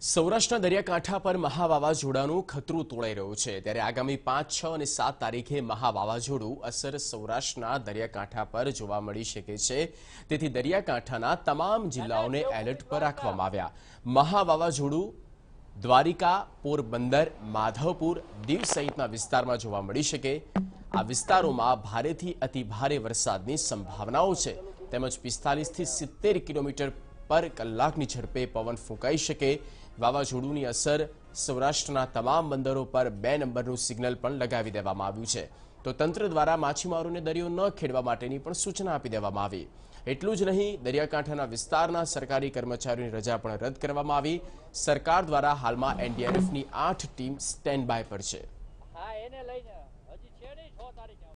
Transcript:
સૌરાષ્ટ્રના દરિયાકાંઠા પર મહા વાવાઝોડાનું ખતરું તોળાઈ રહ્યું છે. ત્યારે આગામી પાંચ, છ અને સાત તારીખે મહા વાવાઝોડું અસર સૌરાષ્ટ્રના દરિયાકાંઠા પર જોવા મળી શકે છે. તેથી દરિયાકાંઠાના તમામ જિલ્લાઓને એલર્ટ પર રાખવામાં આવ્યા. મહા વાવાઝોડું દ્વારિકા, પોરબંદર, માધવપુર, દીવ સહિતના વિસ્તારમાં જોવા મળી શકે. આ વિસ્તારોમાં ભારેથી અતિ ભારે વરસાદની સંભાવનાઓ છે. તેમજ પિસ્તાલીસથી સિત્તેર કિલોમીટર પર કલાકની ઝડપે પવન ફૂંકાઈ શકે. વાવાઝોડુંની અસર સૌરાષ્ટ્રના તમામ બંદરો પર બે નંબરનું સિગ્નલ પણ લગાવી દેવામાં આવ્યું છે. તો તંત્ર દ્વારા માછીમારોને દરિયો ન ખેડવા માટેની પણ સૂચના આપી દેવામાં આવી. એટલું જ નહીં, દરિયાકાંઠાના વિસ્તારના સરકારી કર્મચારીઓની રજા પણ રદ કરવામાં આવી. સરકાર દ્વારા હાલમાં એનડીઆરએફની આઠ ટીમ સ્ટેન્ડ બાય પર છે.